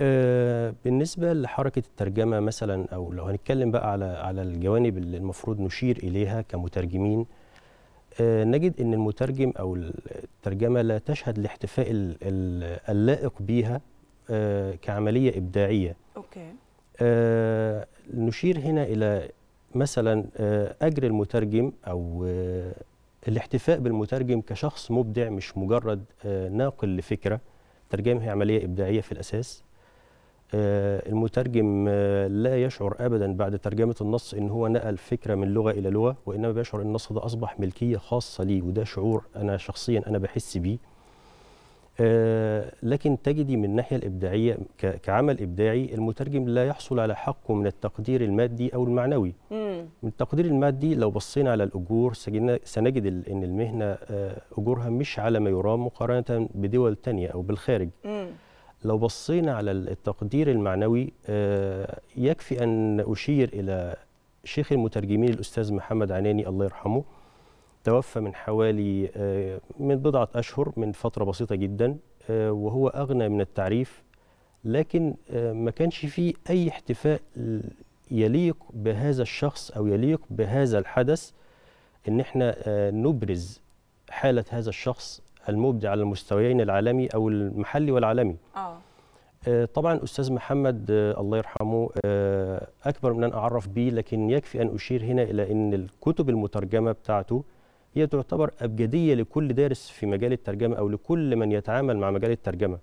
آه، بالنسبة لحركة الترجمة مثلا أو لو هنتكلم بقى على على الجوانب اللي المفروض نشير إليها كمترجمين آه، نجد أن المترجم أو الترجمة لا تشهد الاحتفاء ال- ال- اللائق بها آه، كعملية إبداعية. أوكي. آه، نشير هنا إلى مثلا أجر المترجم أو الاحتفاء بالمترجم كشخص مبدع مش مجرد ناقل لفكرة. الترجمة هي عملية إبداعية في الأساس. المترجم آه، لا يشعر أبدا بعد ترجمة النص إن هو نقل فكرة من لغة إلى لغة وإنما بيشعر إن النص ده أصبح ملكية خاصة ليه وده شعور أنا شخصيا أنا بحس بيه. آه، لكن تجدي من الناحية الإبداعية ك- كعمل إبداعي المترجم لا يحصل على حقه من التقدير المادي أو المعنوي. امم من التقدير المادي لو بصينا على سجلنا- سنجد ال- أن المهنة آه، أجورها مش على ما يرام مقارنة بدول تانية أو بالخارج. امم لو بصينا على التقدير المعنوي آه، يكفي أن أشير إلى شيخ المترجمين الأستاذ محمد عناني الله يرحمه توفى من حوالي آه، من بضعة أشهر من فترة بسيطة جدا آه، وهو أغنى من التعريف لكن ما كانش فيه أي احتفاء يليق بهذا الشخص أو يليق بهذا الحدث إن إحنا نبرز حالة هذا الشخص المبدع على المستويين العالمي أو المحلي والعالمي. آه. آه، طبعا أستاذ محمد آه، الله يرحمه آه، أكبر من أن أعرف به لكن يكفي أن أشير هنا إلى أن الكتب المترجمة بتاعته هي تعتبر أبجدية لكل دارس في مجال الترجمة أو لكل من يتعامل مع مجال الترجمة.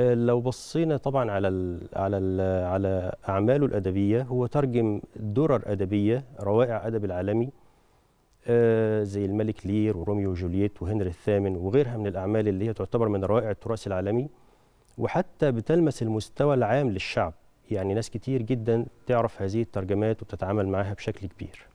آه، لو بصينا طبعا على ال على ال على أعماله الأدبية هو ترجم درر أدبية روائع أدب العالمي. زي الملك لير وروميو وجولييت وهنري الثامن وغيرها من الأعمال اللي هي تعتبر من روائع التراث العالمي وحتى بتلمس المستوى العام للشعب. يعني ناس كتير جدا تعرف هذه الترجمات وبتتعامل معها بشكل كبير.